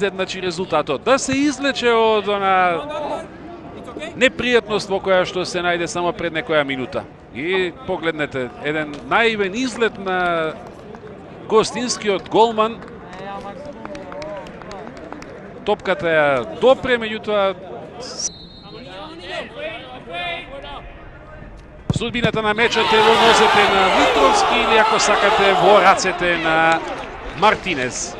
изедначи резултатот, да се излече од она непријатност во која што се најде само пред некоја минута. И погледнете, еден наивен излет на гостинскиот голман. Топката ја допре, меѓутоа Судбината на мечот е во нозете на Митровски или ако сакате во рацете на Мартинес.